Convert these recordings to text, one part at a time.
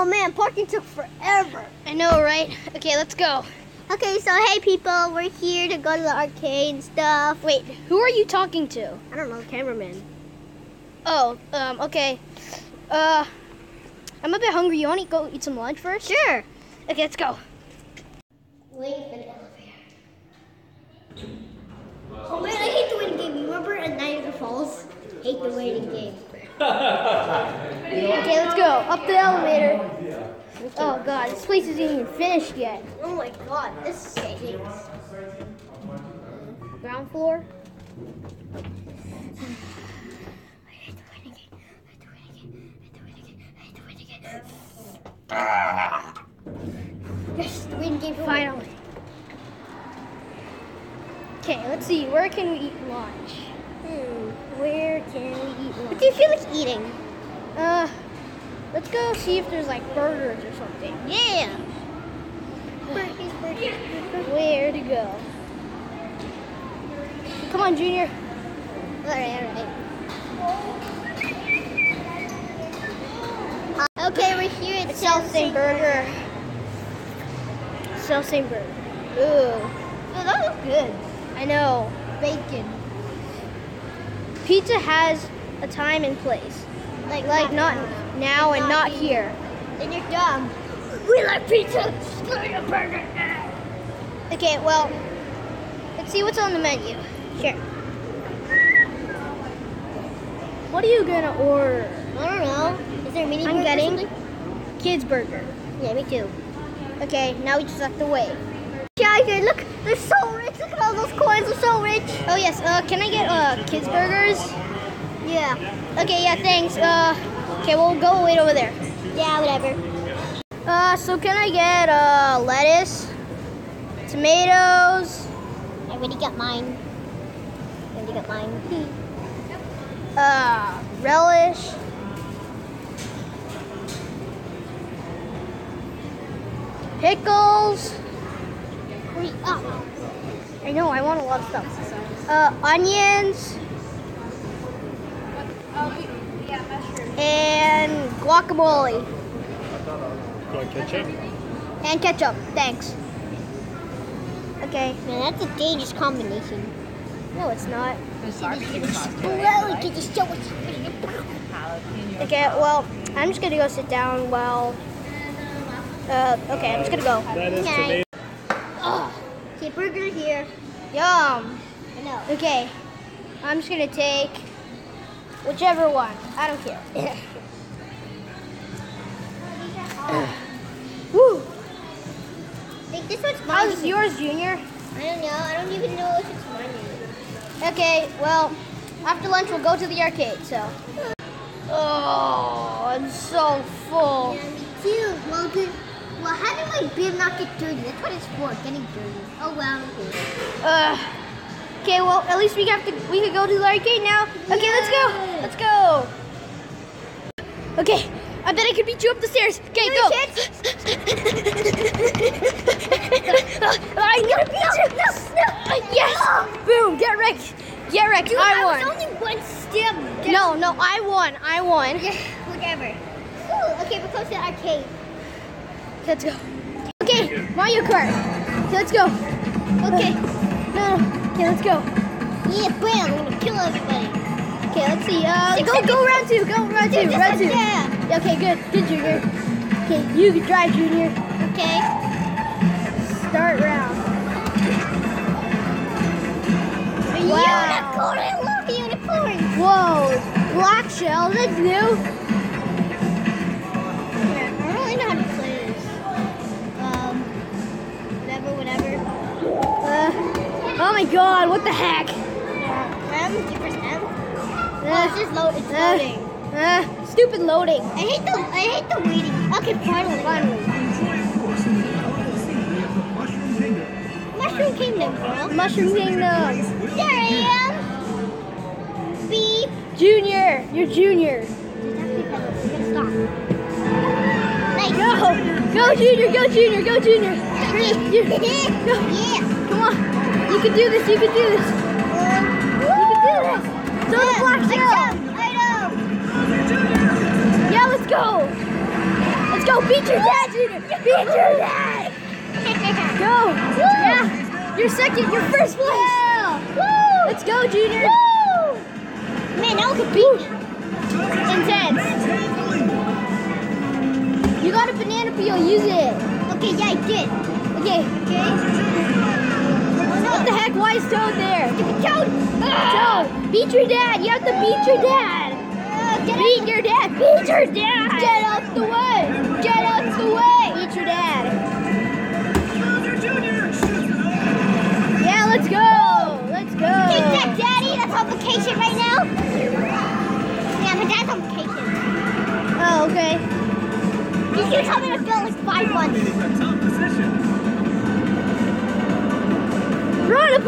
Oh man, parking took forever. I know, right? Okay, let's go. Okay, so hey people, we're here to go to the arcade and stuff. Wait, who are you talking to? I don't know, cameraman. Oh, um, okay. Uh, I'm a bit hungry. You want to go eat some lunch first? Sure. Okay, let's go. The elevator. Oh man, I hate the waiting game. You remember at Niagara Falls? Hate the waiting game. Okay, let's go. Up the elevator. Oh god, this place isn't even finished yet. Oh my god, this stinks. Ground floor. Yes, the waiting game Finally. Okay, let's see. Where can we eat lunch? You feel like eating? Uh, let's go see if there's like burgers or something. Yeah. Where to go? Come on, Junior. Alright, alright. Uh, okay, we're here at Self same burger. Self same burger. Ooh, Oh, that looks good. I know. Bacon. Pizza has a time and place. Like, Like not now and not here. Then you're dumb. We like pizza. Screw your burger. Okay, well, let's see what's on the menu. Sure. What are you gonna order? I don't know. Is there a mini I'm burger or getting- something? Kids burger. Yeah, me too. Okay, now we just have to wait. Tiger, look, they're so rich. Look at all those coins. They're so rich. Oh yes, uh, can I get uh kids burgers? Yeah. Okay, yeah, thanks. Uh, okay, we'll go wait over there. Yeah, whatever. Uh, so can I get uh lettuce, tomatoes, I already got mine. I already got mine. uh, relish, pickles. Hurry up. I know, I want a lot of stuff. Uh, onions. And guacamole. Got ketchup? And ketchup. Thanks. Okay. Man, that's a dangerous combination. No, it's not. Well, get the show us. Okay, well, I'm just gonna go sit down while. Uh, okay, I'm just gonna go. That is Okay. tomato. Okay, burger here. Yum. I know. Okay, I'm just gonna take whichever one. I don't care. Woo. I think this one's mine. How's yours, Junior? I don't know. I don't even know if it's mine. Okay, well, after lunch we'll go to the arcade. So. Oh, I'm so full. Yeah, me too. Well, good. Well, how did my bib not get dirty? That's what it's for, getting dirty. Oh well. Okay. Uh, okay, well, at least we have to. We could go to the arcade now. Okay, let's go. Let's go. Okay, I bet I can beat you up the stairs. Okay, No, go. you can't. I'm gonna beat you. No, no. Yes. Boom. Get wrecked. Get wrecked. Dude, I I won. only one step. down. No, no, I won. I won. Yeah, whatever. Ooh, okay, we're close to the arcade. Let's go. Okay, Mario Kart. Okay, let's go. Okay. No, no. Okay, let's go. Yeah, bam! I'm gonna kill everybody. Okay, let's see. Uh, Six go, seconds. go round two. Go round two. Dude, just Round two. that. Okay, good. Good, Junior. Okay, you can drive, Junior. Okay. Start round. Wow. Unicorn! I love unicorns! Whoa, black shell. That's new. God, what the heck? M? Press M? Oh, it's just load. It's uh, loading. uh, stupid loading. I hate the I hate the waiting. Okay, finally, finally. Mushroom Kingdom, bro. Mushroom Kingdom. There I am. Beep. Junior, you're Junior. Stop. Nice. Go, go, Junior, go, Junior, go, Junior. You- go. Yeah. You can do this. You can do this. You can do this. Throw the black shell. I know. Yeah, let's go. let's go. Beat your dad, Junior. Beat your dad. Go. Yeah. You're second. You're first place. Yeah. Woo! Let's go, Junior. Woo! Man, that was a beat. Intense. You got a banana peel. Use it. Okay, yeah, I did. Okay. Okay. What the heck? Why is Toad there? Toad! Toad, beat your dad. You have to beat your dad. Uh, Beat your dad. Beat your dad.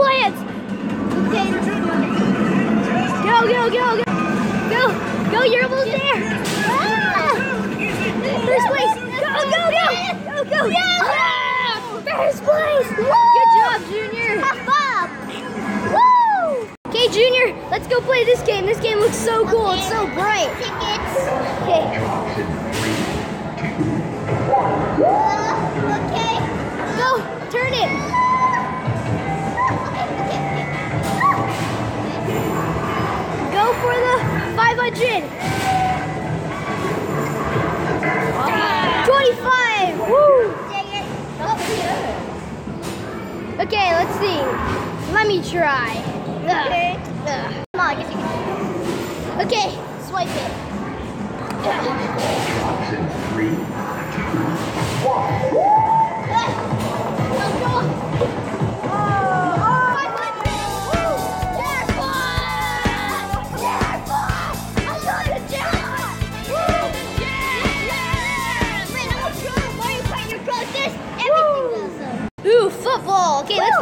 Plants. Okay. Go, go, go, go. Go. Go, you're almost there. Ah! First place. Go, go, go. Go, go. Ah, First place. Good job, Junior. Woo! Okay, Junior, let's go play this game. This game looks so cool. It's so bright. Tickets. Okay. Uh, okay. Go. Turn it. 500. Ah. 25. Woo. Okay, let's see. Let me try. Okay. Come on, get it. Okay, swipe it. Option three, two, one.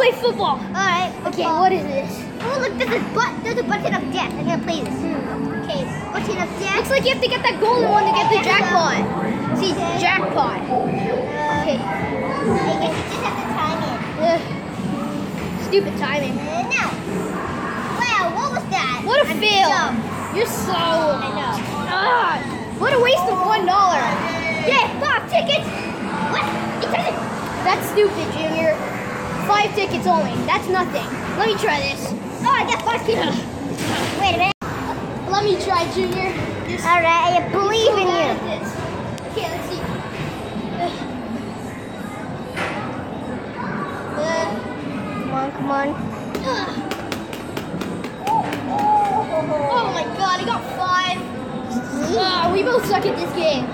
Football. Okay, let's play football. Alright, Okay, what is this? Oh, look, this is but there's a button of death. I'm gonna play this. Okay, button of death. Looks like you have to get that golden one to get the jackpot. See, jackpot. Okay. I guess you just have to time it. Ugh. Stupid timing. Uh, now. Wow, what was that? What a I'm fail. dumb. You're so. I know. Ah, what a waste of one dollar. Yeah, five tickets. What? It doesn't. That's stupid, Junior. Five tickets only. That's nothing. Let me try this. Oh, I got five tickets. Wait a minute. Let me try, Junior. This- Alright, I believe in you. Okay, let's see. Uh, uh, Come on, come on. Oh my god, I got five. Ah, we both suck at this game.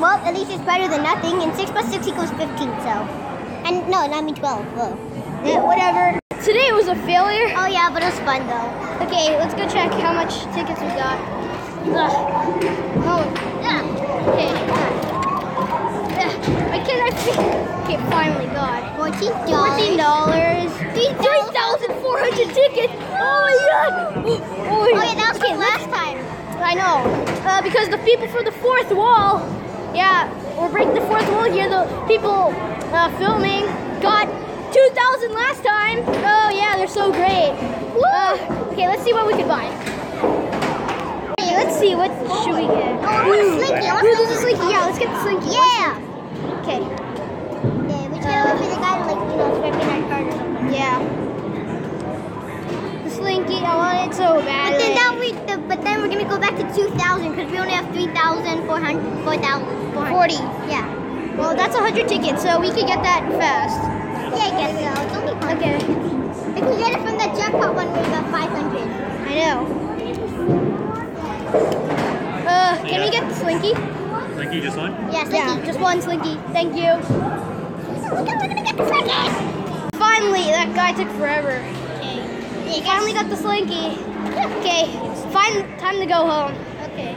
Well, at least it's better than nothing. And 6 plus 6 equals 15, so. And no, not me 12. Whoa. Yeah, whatever. Today was a failure. Oh, yeah, but it was fun, though. Okay, let's go check how much tickets we got. Ugh. Oh, yeah. Okay. Yeah. I can I Okay, finally got $14. fourteen dollars. Three thousand four hundred tickets. Oh my god. Oh, Oh, yeah, that was okay, last time. I know. Uh, because the people for the fourth wall, yeah, we're breaking the fourth wall here. The people uh, filming got 2,000 last time. Oh, yeah, they're so great. Uh, okay, let's see what we can buy. Okay, let's see. What should we get? Oh, I want a slinky. I want Ooh, a there's a slinky. Yeah, let's get the slinky. Yeah. Okay. Yeah, we gotta wait for the guy to, like, you know, our card or something. Yeah. The slinky, I want it so But badly. then now we, the, but then we're gonna go back to 2,000 because we only have 3,400, 4,000. 40. Yeah. Well, that's 100 tickets, so we can get that fast. Yeah, I guess so. It's only fun. Okay. We can get it from the jackpot one where we got 500. I know. Uh, can we get the slinky? Slinky, just one? Yeah, Yeah, Slinky. just one slinky. Thank you. Look at, we're gonna get the Slinky. Finally, that guy took forever. Okay. Yeah, Finally got the slinky. Okay, fine. Time to go home. Okay.